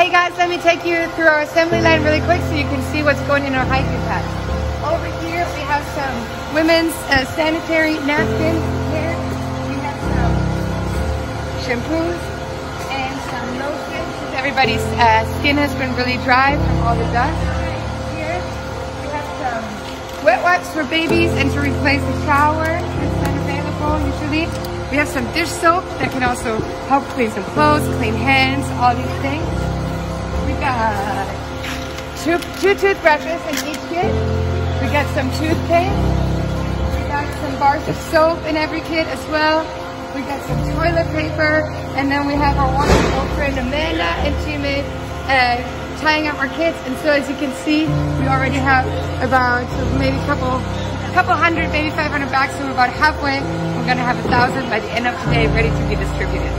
Hey guys, let me take you through our assembly line really quick so you can see what's going in our hiking pack. Over here we have some women's uh, sanitary napkins. Here we have some shampoos and some lotion everybody's uh, skin has been really dry from all the dust. Here we have some wet wipes for babies and to replace the shower. It's available usually. We have some dish soap that can also help clean some clothes, clean hands, all these things. Got two, two toothbrushes in each kit. We got some toothpaste. We got some bars of soap in every kit as well. We got some toilet paper. And then we have our wonderful friend Amanda and she made uh, tying up our kits. And so as you can see, we already have about maybe a couple couple hundred, maybe 500 bags, so we're about halfway. We're gonna have a thousand by the end of today ready to be distributed.